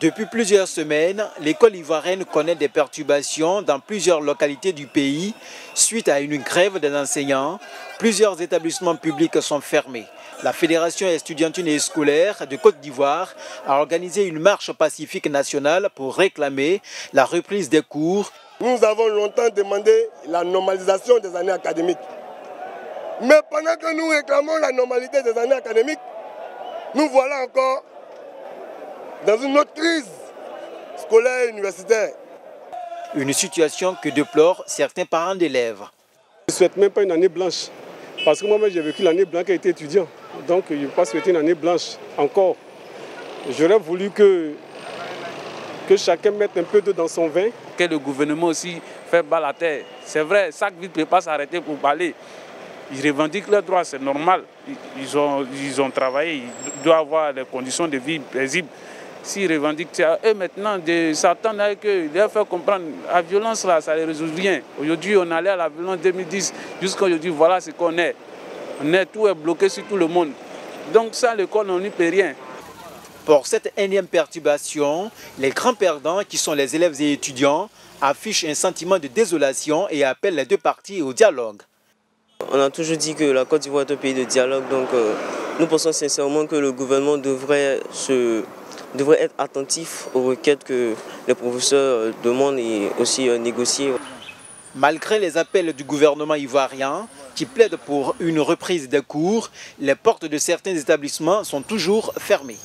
Depuis plusieurs semaines, l'école ivoirienne connaît des perturbations dans plusieurs localités du pays suite à une grève des enseignants. Plusieurs établissements publics sont fermés. La Fédération estudiantine et scolaire de Côte d'Ivoire a organisé une marche pacifique nationale pour réclamer la reprise des cours. Nous avons longtemps demandé la normalisation des années académiques. Mais pendant que nous réclamons la normalité des années académiques, nous voilà encore dans une autre crise scolaire et universitaire. Une situation que déplorent certains parents d'élèves. Je ne souhaite même pas une année blanche. Parce que moi-même, j'ai vécu l'année blanche qui a été étudiant. Donc, je ne pas souhaiter une année blanche encore. J'aurais voulu que, que chacun mette un peu d'eau dans son vin. Que le gouvernement aussi fait bas la terre. C'est vrai, chaque ville ne peut pas s'arrêter pour parler. Ils revendiquent leurs droits, c'est normal. Ils ont, ils ont travaillé, ils doivent avoir des conditions de vie paisibles. S'ils revendiquent, eux maintenant de s'attendre à eux, leur faire comprendre la violence là, ça ne résout rien. Aujourd'hui, on allait à la violence 2010, jusqu'à aujourd'hui, voilà ce qu'on est. On est tout est bloqué sur tout le monde. Donc ça, l'école, on n'y peut rien. Pour cette énième perturbation, les grands perdants, qui sont les élèves et étudiants, affichent un sentiment de désolation et appellent les deux parties au dialogue. On a toujours dit que la Côte d'Ivoire est un pays de dialogue, donc euh, nous pensons sincèrement que le gouvernement devrait, se, devrait être attentif aux requêtes que les professeurs demandent et aussi euh, négocier. Malgré les appels du gouvernement ivoirien, qui plaide pour une reprise des cours, les portes de certains établissements sont toujours fermées.